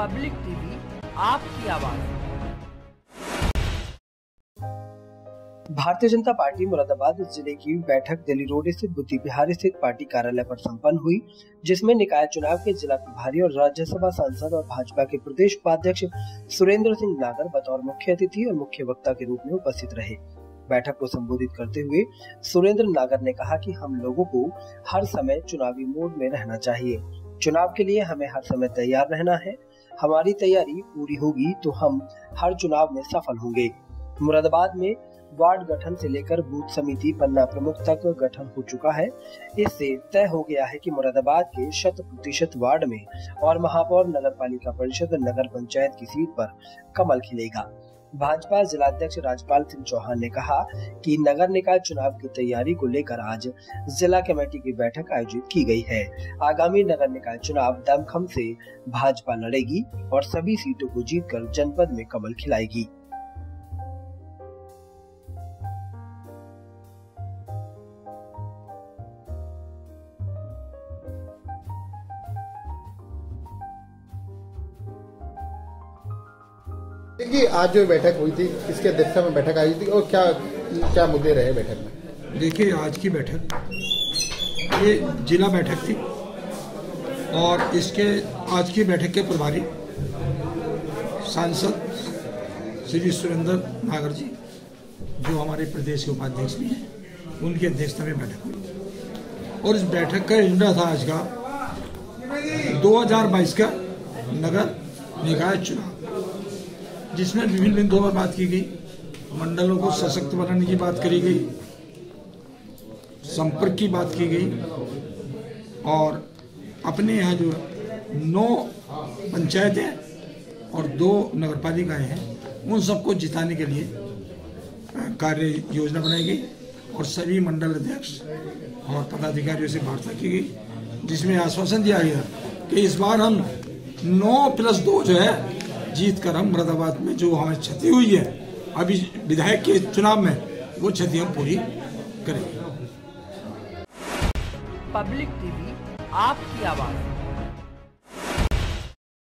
Public TV, आपकी आवाज़। Bharatiya Janata party Moradabad ज़िले की बैठक दिल्ली रोड स्थित बुद्धि बिहार स्थित पार्टी कार्यालय पर संपन्न हुई, जिसमें निकाय चुनाव के जिला प्रभारी और राज्यसभा सांसद और भाजपा के प्रदेश उपाध्यक्ष सुरेंद्र सिंह नागर बतौर मुख्य अतिथि और मुख्य वक्ता के रूप में उपस्थित रहे। बैठक को संबोधित करते हुए सुरेंद्र नागर ने कहा कि हम लोगों को हर समय चुनावी मोड में रहना चाहिए। चुनाव के लिए हमें हर समय तैयार रहना है हमारी तैयारी पूरी होगी तो हम हर चुनाव में सफल होंगे। मुरादाबाद में वार्ड गठन से लेकर बूथ समिति पन्ना प्रमुख तक गठन हो चुका है। इससे तय हो गया है कि मुरादाबाद के शत प्रतिशत वार्ड में और महापौर नगर पालिका परिषद नगर पंचायत की सीट पर कमल खिलेगा। भाजपा जिलाध्यक्ष राजपाल सिंह चौहान ने कहा कि नगर निकाय चुनाव की तैयारी को लेकर आज जिला कमेटी की बैठक आयोजित की गई है। आगामी नगर निकाय चुनाव दमखम से भाजपा लड़ेगी और सभी सीटों को जीतकर जनपद में कमल खिलाएगी। देखिए, आज जो बैठक हुई थी, किसकी अध्यक्षता में बैठक आई थी और क्या क्या मुद्दे रहे बैठक में? देखिए, आज की बैठक, ये जिला बैठक थी और इसके, आज की बैठक के प्रभारी सांसद श्री सुरेंद्र नागर जी, जो हमारे प्रदेश के उपाध्यक्ष भी हैं, उनकी अध्यक्षता में बैठक हुई। और इस बैठक का एजेंडा था आज का 2022 का नगर निकाय चुनाव। जिसमें विभिन्न बिंदुओं पर बात की गई, मंडलों को सशक्त बनाने की बात करी गई, संपर्क की बात की गई, और अपने यहाँ जो नौ पंचायतें और दो नगर पालिकाएँ हैं, उन सबको जिताने के लिए कार्य योजना बनाई गई और सभी मंडल अध्यक्ष और पदाधिकारियों से वार्ता की गई, जिसमें आश्वासन दिया गया कि इस बार हम नौ प्लस दो जो है जीत कर हम मुरादाबाद में जो हमारी क्षति हुई है, अभी विधायक के चुनाव में, वो क्षति हम पूरी करेंगे। पब्लिक टीवी, आपकी आवाज़।